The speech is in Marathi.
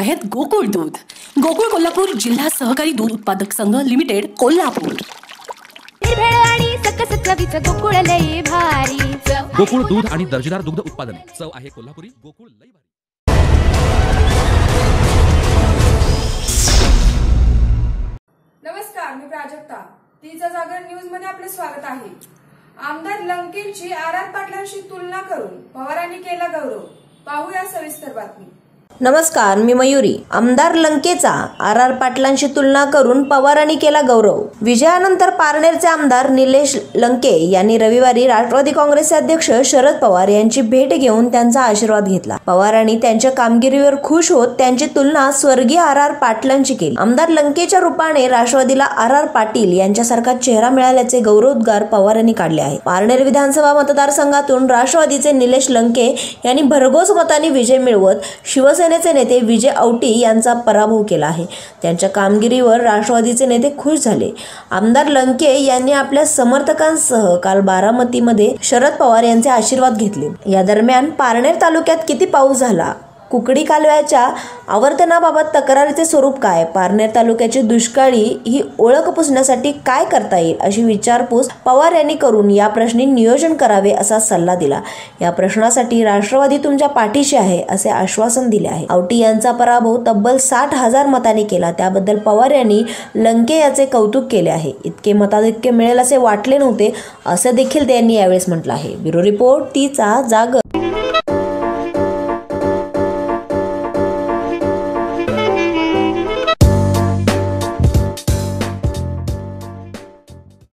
आहेत गोकुळ दूध. गोकुळ कोल्हापूर जिल्हा सहकारी दूध उत्पादक संघ लिमिटेड कोल्हापूर. गोकुळ दूध आणि दर्जेदार दुग्ध उत्पादन. चव आहे कोल्हापुरी गोकुळ लई भारी. नमस्कार मी प्राजक्ता. तिचा जागर न्यूजमध्ये आपले स्वागत आहे. आमदार लंकेची आर आर पाटलांशी तुलना करून पवारांनी केला गौरव. पाहूया सविस्तर बातमी. नमस्कार मी मयुरी. आमदार लंकेचा आर आर पाटलांशी तुलना करून पवारांनी केला गौरव. विजयानंतर पारनेरचे आमदार निलेश लंके यांनी रविवारी राष्ट्रवादी काँग्रेसचे अध्यक्ष शरद पवार यांची भेट घेऊन त्यांचा आशीर्वाद घेतला. पवारांनी त्यांच्या कामगिरीवर खुश होत त्यांची तुलना स्वर्गीय आर आर पाटलांची केली. आमदार लंकेच्या रूपाने राष्ट्रवादीला आर आर पाटील यांच्यासारखा चेहरा मिळाल्याचे गौरवोद्गार पवारांनी काढले आहे पारनेर विधानसभा मतदारसंघातून राष्ट्रवादीचे निलेश लंके यांनी भरघोस मतांनी विजय मिळवत शिवसेना शिवसेनेचे नेते विजय औटी यांचा पराभव केला आहे. त्यांच्या कामगिरीवर राष्ट्रवादीचे नेते खुश झाले. आमदार लंके यांनी आपल्या समर्थकांसह काल बारामतीमध्ये शरद पवार यांचे आशीर्वाद घेतले. या दरम्यान पारनेर तालुक्यात किती पाऊस झाला? कुकडी कालव्याच्या आवर्तनाबाबत तक्रारीचे स्वरूप काय? पारनेर तालुक्याची दुष्काळी ही ओळख पुसण्यासाठी काय करता येईल अशी विचारपूस पवार यांनी करून या प्रश्नी नियोजन करावे असा सल्ला दिला. या प्रश्नासाठी राष्ट्रवादी तुमच्या पाठीशी आहे असे आश्वासन दिले आहे. आवटी यांचा पराभव तब्बल साठ हजार मतांनी केला. त्याबद्दल पवार यांनी लंके याचे कौतुक केले आहे. इतके मताधिक्य मिळेल असे वाटले नव्हते असं देखील त्यांनी यावेळेस म्हटलं आहे. ब्युरो रिपोर्ट तिचा जागर.